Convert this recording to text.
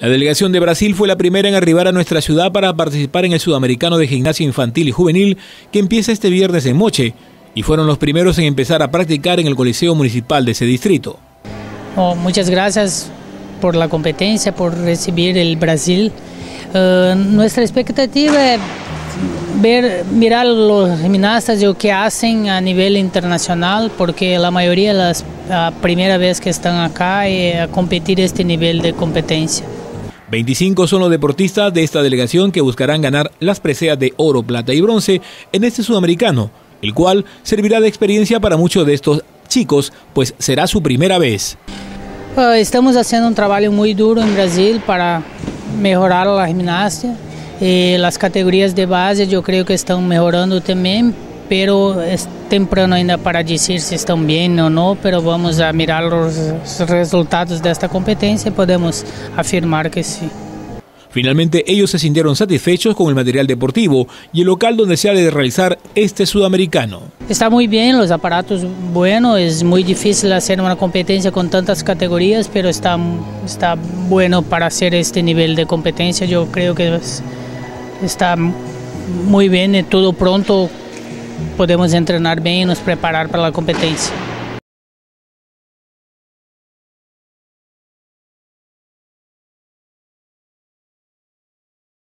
La delegación de Brasil fue la primera en arribar a nuestra ciudad para participar en el Sudamericano de Gimnasia Infantil y Juvenil que empieza este viernes en Moche y fueron los primeros en empezar a practicar en el Coliseo Municipal de ese distrito. Muchas gracias por la competencia, por recibir el Brasil. Uh, nuestra expectativa es ver, mirar los gimnastas y lo que hacen a nivel internacional, porque la mayoría es la primera vez que están acá y a competir este nivel de competencia. 25 son los deportistas de esta delegación que buscarán ganar las preseas de oro, plata y bronce en este sudamericano, el cual servirá de experiencia para muchos de estos chicos, pues será su primera vez. Uh, estamos haciendo un trabajo muy duro en Brasil para mejorar la gimnasia. Eh, las categorías de base yo creo que están mejorando también, pero es temprano ainda para decir si están bien o no, pero vamos a mirar los resultados de esta competencia y podemos afirmar que sí. Finalmente, ellos se sintieron satisfechos con el material deportivo y el local donde se ha de realizar este sudamericano. Está muy bien, los aparatos buenos, es muy difícil hacer una competencia con tantas categorías, pero está, está bueno para hacer este nivel de competencia. Yo creo que está muy bien, todo pronto podemos entrenar bien y nos preparar para la competencia.